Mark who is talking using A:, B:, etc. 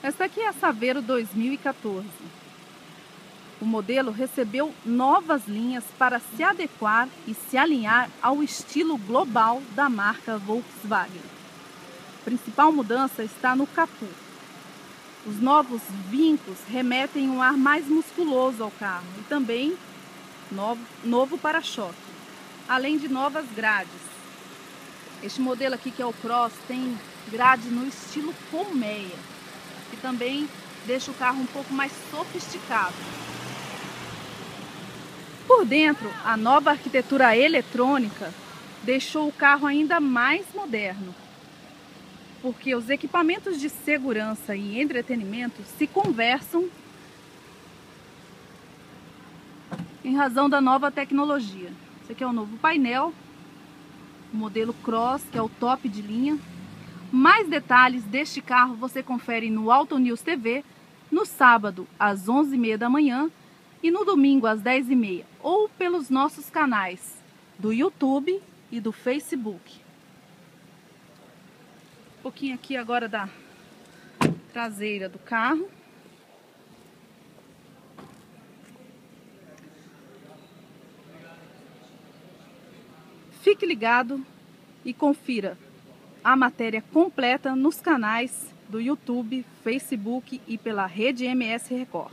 A: Esta aqui é a Saveiro 2014. O modelo recebeu novas linhas para se adequar e se alinhar ao estilo global da marca Volkswagen. A principal mudança está no capô. Os novos vincos remetem um ar mais musculoso ao carro e também novo, novo para-choque, além de novas grades. Este modelo aqui que é o Cross tem grade no estilo colmeia, que também deixa o carro um pouco mais sofisticado. Por dentro, a nova arquitetura eletrônica deixou o carro ainda mais moderno, porque os equipamentos de segurança e entretenimento se conversam em razão da nova tecnologia. Esse aqui é o novo painel, o modelo Cross, que é o top de linha. Mais detalhes deste carro você confere no Auto News TV no sábado às 11h30 da manhã e no domingo às 10h30 ou pelos nossos canais do YouTube e do Facebook. Um pouquinho aqui agora da traseira do carro. Fique ligado e confira a matéria completa nos canais do YouTube, Facebook e pela rede MS Record.